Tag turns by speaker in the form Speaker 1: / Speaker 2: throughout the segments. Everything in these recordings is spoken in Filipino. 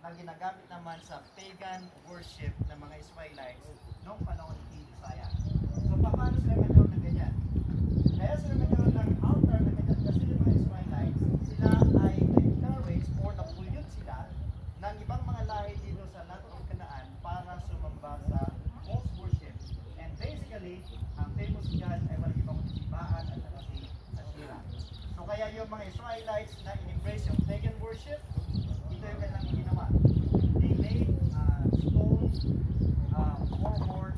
Speaker 1: na ginagamit naman sa pagan worship ng mga Israelites noong panahon ni Josiah. So, paano sila nagkaroon ng ganyan? Kaya sila nagkaroon ng altar na ganyan kasi yung mga Israelites, sila ay na-encourage or napulyon sila ng ibang mga lahi dito sa land of Canaan para sumamba sa false worship. And basically, ang famous God ay walang ibang simbahan at saka si Asherah. So kaya yung mga Israelites na in-embrace yung pagan worship, Uh, one more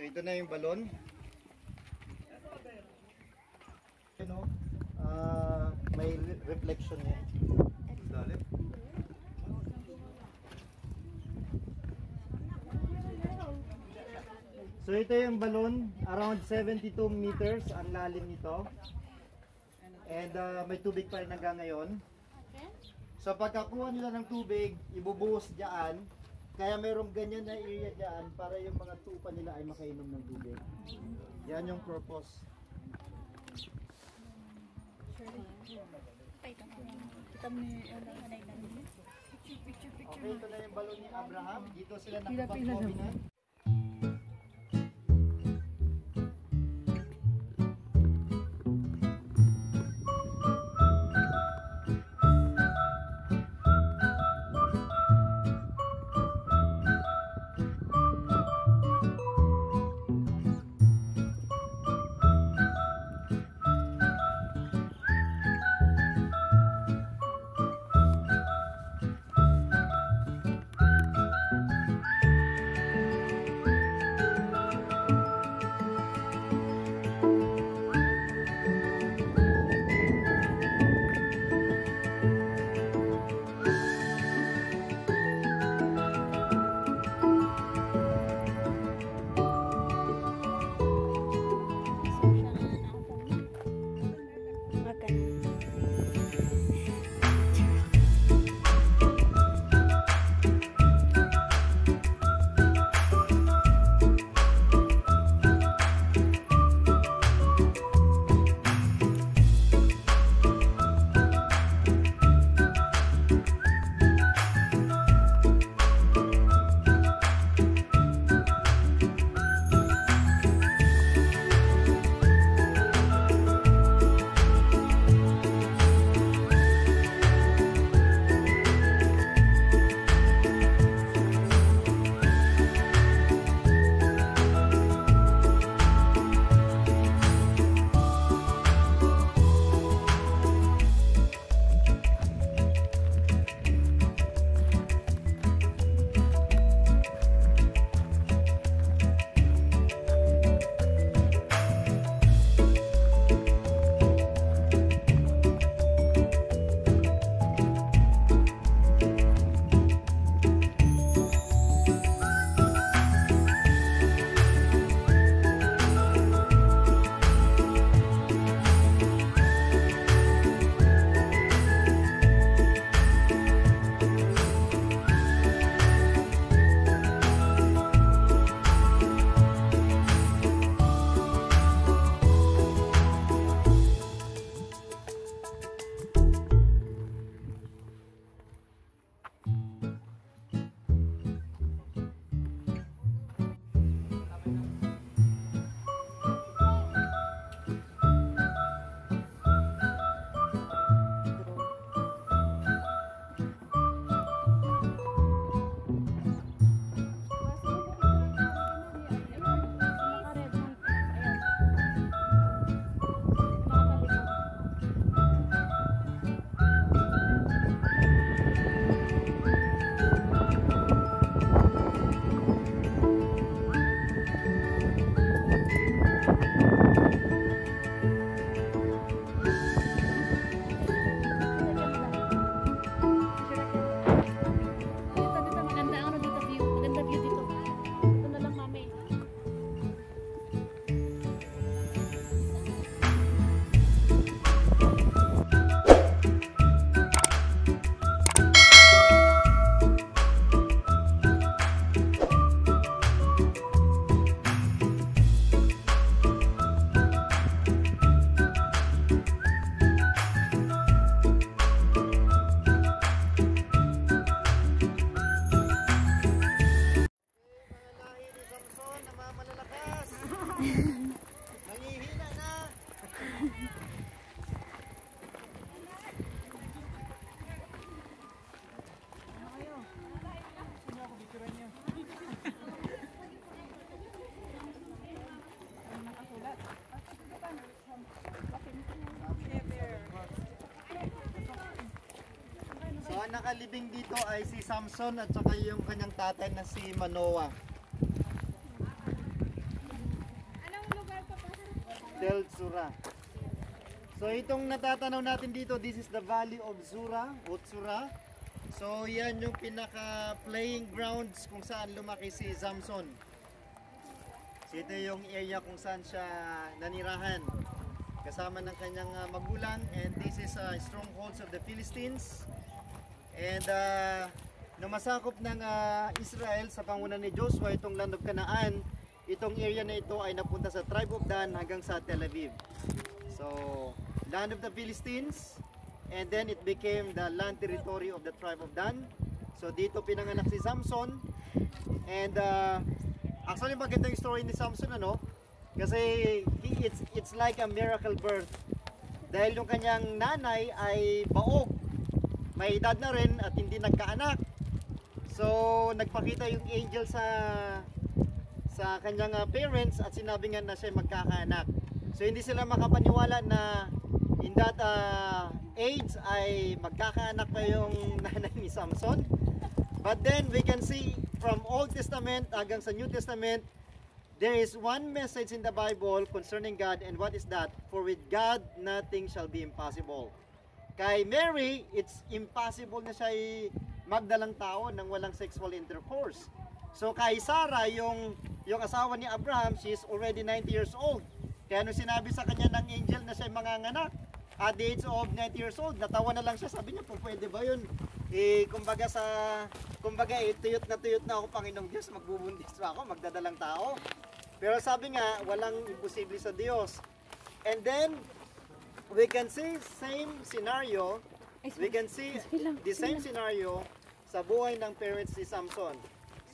Speaker 1: So ito na yung balon. Ano? Ah, may re- reflection yan. Dali. So ito yung balon, around 72 meters ang lalim nito. And ah, may tubig pa rin hanggang ngayon. So pagkakuha nila ng tubig, ibubuhos diyan. Kaya mayroong ganyan na area para yung mga tupa nila ay makainom ng tubig. Yan yung purpose. Okay, ito na yung balon ni Abraham. Dito sila nakapag-covenant. Ang nakalibing dito ay si Samson at saka yung kanyang tatay na si Manoah.
Speaker 2: Anong lugar pa pa?
Speaker 1: Del Sura. So itong natatanaw natin dito, this is the Valley of Zura, Utsura. So yan yung pinaka playing grounds kung saan lumaki si Samson. So ito yung area kung saan siya nanirahan kasama ng kanyang ah, magulang and this is uh, strongholds of the Philistines. And uh, namasakop ng ah, Israel sa pangunan ni Joshua itong land of Canaan, itong area na ito ay napunta sa tribe of Dan hanggang sa Tel Aviv. So, land of the Philistines and then it became the land territory of the tribe of Dan. So dito pinanganak si Samson. And uh, actually maganda yung story ni Samson ano? Kasi he, it's, it's like a miracle birth. Dahil yung kanyang nanay ay baog may edad na rin at hindi nagkaanak so nagpakita yung angel sa sa kanyang uh, parents at sinabi nga na siya magkakaanak so hindi sila makapaniwala na in that uh, age ay magkakaanak pa yung nanay ni Samson but then we can see from Old Testament hanggang sa New Testament There is one message in the Bible concerning God and what is that? For with God nothing shall be impossible. Kay Mary, it's impossible na siya magdalang tao nang walang sexual intercourse. So kay Sarah, yung, yung asawa ni Abraham, she's already 90 years old. Kaya nung sinabi sa kanya ng angel na siya manganganak, at the age of 90 years old, natawa na lang siya, sabi niya, pwede ba yun? Eh, kumbaga sa, kumbaga eh, tuyot na tuyot na ako, Panginoong Diyos, magbubundis pa ako, magdadalang tao. Pero sabi nga, walang imposible sa Diyos. And then, we can see same scenario, we can see the same scenario sa buhay ng parents ni Samson.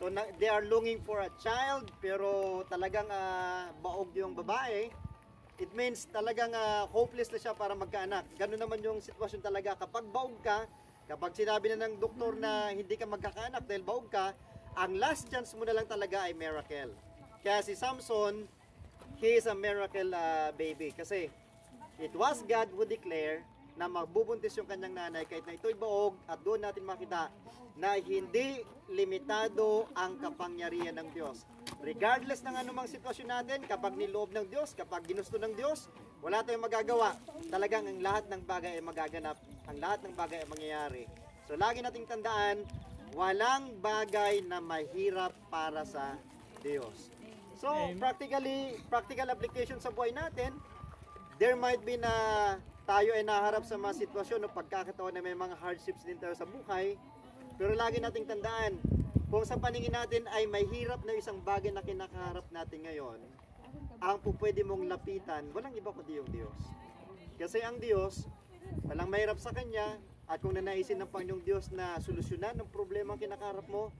Speaker 1: So na, they are looking for a child pero talagang ah, baog yung babae. It means talagang ah, hopeless na siya para magkaanak. Ganun naman yung sitwasyon talaga kapag baog ka, kapag sinabi na ng doktor na hindi ka magkakaanak dahil baog ka, ang last chance mo na lang talaga ay miracle. Kaya si Samson, he is a miracle ah, baby kasi it was God who declare na magbubuntis yung kanyang nanay kahit na ito'y baog at doon natin makita na hindi limitado ang kapangyarihan ng Diyos. Regardless ng anumang sitwasyon natin, kapag niloob ng Diyos, kapag ginusto ng Diyos, wala tayong magagawa. Talagang ang lahat ng bagay ay magaganap, ang lahat ng bagay ay mangyayari. So lagi nating tandaan, walang bagay na mahirap para sa Diyos. So practically, practical application sa buhay natin, there might be na tayo ay naharap sa mga sitwasyon o pagkakataon na may mga hardships din tayo sa buhay. Pero lagi nating tandaan, kung sa paningin natin ay may hirap na isang bagay na kinakaharap natin ngayon, ang po pwede mong lapitan, walang iba kundi yung Diyos. Kasi ang Diyos, walang mahirap sa Kanya, at kung nanaisin ng Panginoong Diyos na solusyonan ng problema ang kinakaharap mo,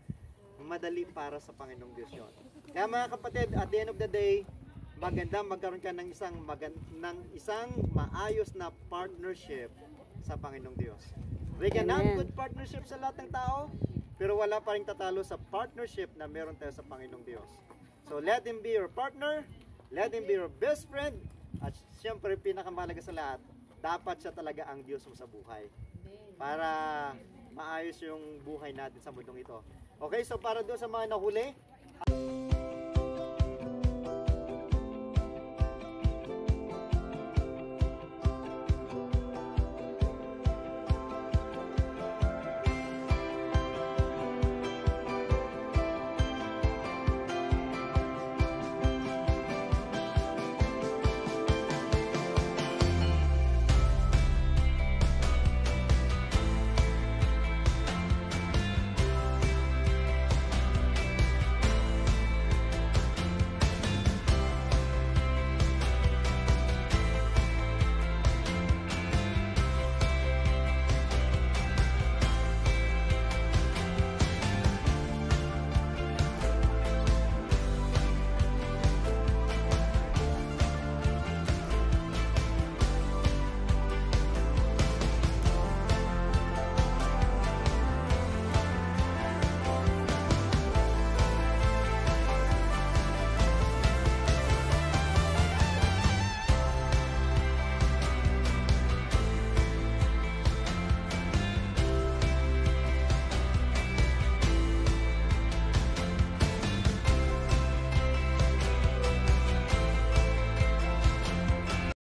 Speaker 1: madali para sa Panginoong Diyos yon. Kaya mga kapatid, at the end of the day, maganda magkaroon ka ng isang magan- ng isang maayos na partnership sa Panginoong Diyos. We can have good partnership sa lahat ng tao, pero wala pa rin tatalo sa partnership na meron tayo sa Panginoong Diyos. So let Him be your partner, let Him be your best friend, at siyempre pinakamahalaga sa lahat, dapat siya talaga ang Diyos mo sa buhay. Para maayos yung buhay natin sa mundong ito. Okay, so para doon sa mga nahuli,